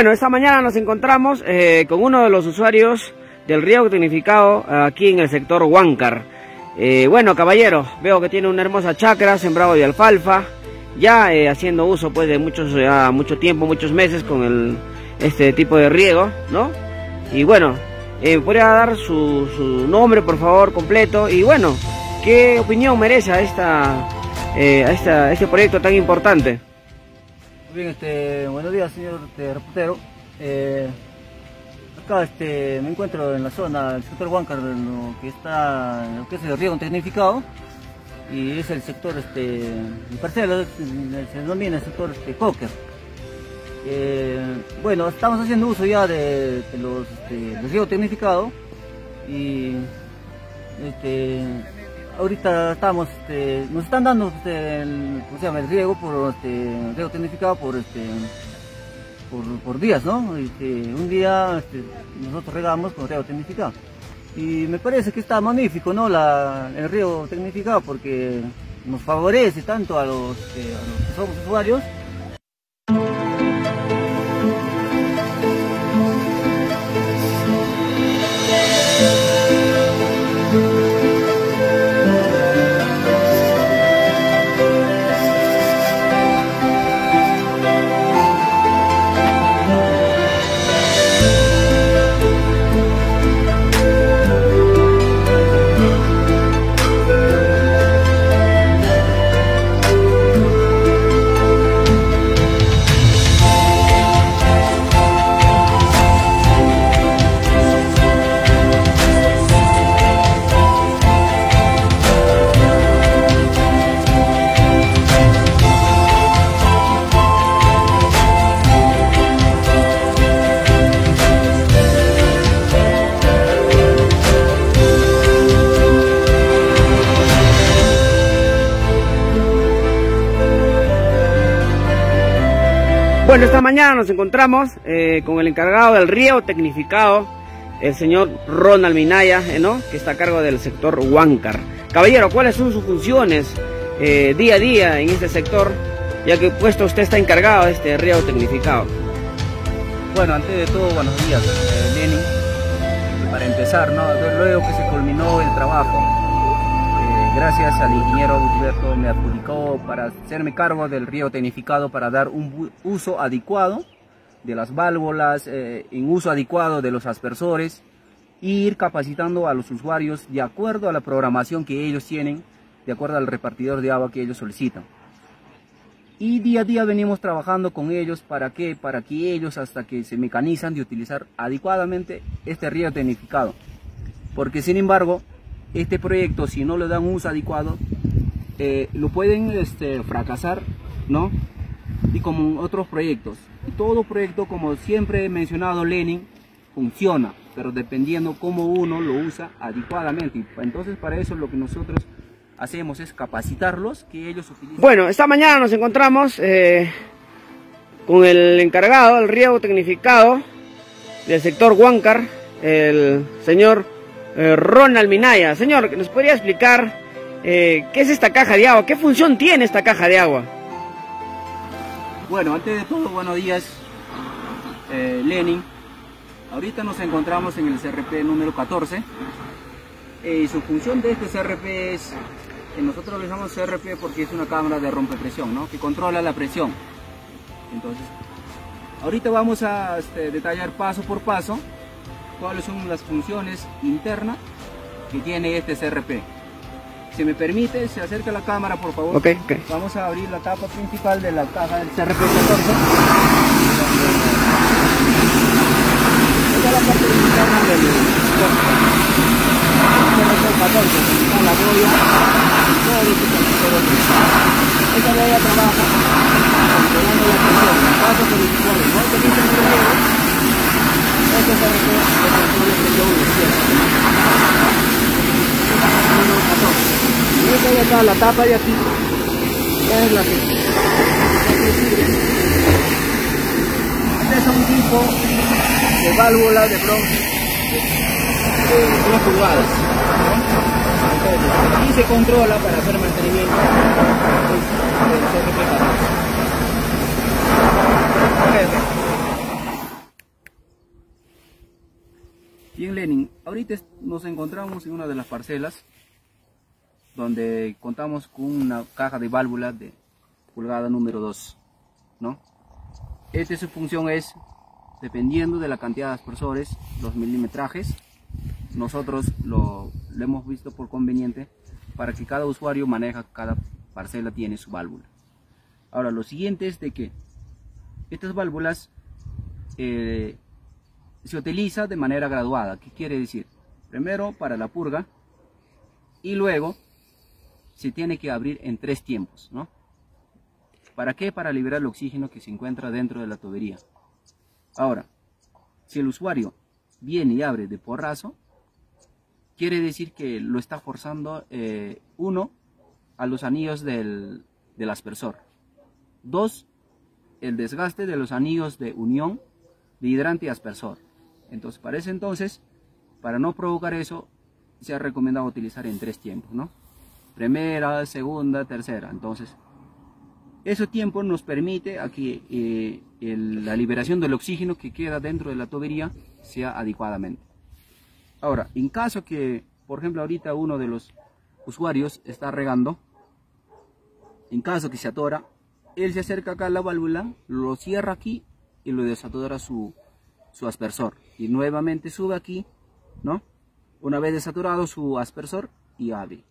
Bueno, esta mañana nos encontramos eh, con uno de los usuarios del riego tecnificado aquí en el sector Huáncar. Eh, bueno, caballero, veo que tiene una hermosa chacra sembrado de alfalfa, ya eh, haciendo uso pues de muchos, ya mucho tiempo, muchos meses con el, este tipo de riego, ¿no? Y bueno, podría dar su, nombre por favor completo y bueno, ¿qué opinión merece a, esta, esta, este proyecto tan importante? Bien, este, buenos días señor este, reportero. Eh, acá este, me encuentro en la zona del sector Huáncar, lo que está, lo que es el riego tecnificado y es el sector, este, mi parcela se denomina el sector este, Cocker. Eh, bueno, estamos haciendo uso ya de, los este, del riego tecnificado y este, ahorita estamos, este, nos están dando este, el, el riego por este, riego tecnificado por este por, por días, ¿no? Este, un día nosotros regamos con riego tecnificado. Y me parece que está magnífico, ¿no? El riego tecnificado porque nos favorece tanto a los, usuarios Bueno, esta mañana nos encontramos eh, con el encargado del riego tecnificado, el señor Ronald Minaya, eh, ¿no? que está a cargo del sector Huáncar. Caballero, ¿cuáles son sus funciones eh, día a día en este sector, ya que puesto usted está encargado de este riego tecnificado? Bueno, antes de todo, buenos días, Lenin. Para empezar, luego que se culminó el trabajo, gracias al ingeniero Gilberto me adjudicó para hacerme cargo del río tecnificado para dar un uso adecuado de las válvulas, eh, en uso adecuado de los aspersores e ir capacitando a los usuarios de acuerdo a la programación que ellos tienen, de acuerdo al repartidor de agua que ellos solicitan. Y día a día venimos trabajando con ellos para que, para que ellos hasta que se mecanizan de utilizar adecuadamente este río tecnificado. Porque sin embargo, este proyecto, si no le dan un uso adecuado, eh, lo pueden este, fracasar, ¿no? Y como otros proyectos. todo proyecto, como siempre he mencionado Lenin, funciona, pero dependiendo cómo uno lo usa adecuadamente. Entonces, para eso lo que nosotros hacemos es capacitarlos, que ellos utilicen. Bueno, esta mañana nos encontramos eh, con el encargado del riego tecnificado del sector Huáncar, el señor eh, Ronald Minaya. Señor, ¿nos podría explicar eh, qué es esta caja de agua? ¿Qué función tiene esta caja de agua? Bueno, antes de todo, buenos días, eh, Lenin. Ahorita nos encontramos en el CRP número 14. y su función de este CRP es, que nosotros le llamamos CRP porque es una cámara de rompepresión, ¿no? Que controla la presión. Entonces, ahorita vamos a este, detallar paso por paso cuáles son las funciones internas que tiene este CRP. Si me permite, se acerca la cámara, por favor. Okay, Vamos a abrir la tapa principal de la caja del CRP 14. Esta es la parte interna del CRP 14, está la boya, todo este Esta boya trabaja controlando la presión, pasos por los cuales no permiten el riego esta es acá, la tapa de aquí, es la que Este es un tipo de válvula de bronce de 2 pulgadas. Y se controla para hacer mantenimiento Lenin, ahorita nos encontramos en una de las parcelas donde contamos con una caja de válvulas de pulgada número 2, ¿no? Esta su función es, dependiendo de la cantidad de aspersores, los milimetrajes, nosotros lo, lo hemos visto por conveniente para que cada usuario maneja, cada parcela tiene su válvula. Ahora, lo siguiente es de que estas válvulas eh, se utiliza de manera graduada. ¿Qué quiere decir? Primero para la purga y luego se tiene que abrir en tres tiempos, ¿no? ¿Para qué? Para liberar el oxígeno que se encuentra dentro de la tubería. Ahora, si el usuario viene y abre de porrazo, quiere decir que lo está forzando, eh, uno, a los anillos del, del aspersor. Dos, el desgaste de los anillos de unión de hidrante y aspersor. Entonces, para ese entonces, para no provocar eso, se ha recomendado utilizar en tres tiempos, ¿no? Primera, segunda, tercera. Entonces, ese tiempo nos permite a que eh, la liberación del oxígeno que queda dentro de la tubería sea adecuadamente. Ahora, en caso que, por ejemplo, ahorita uno de los usuarios está regando, en caso que se atora, él se acerca acá a la válvula, lo cierra aquí y lo desatora su, su aspersor. Y nuevamente sube aquí, ¿no? Una vez desaturado su aspersor y abre.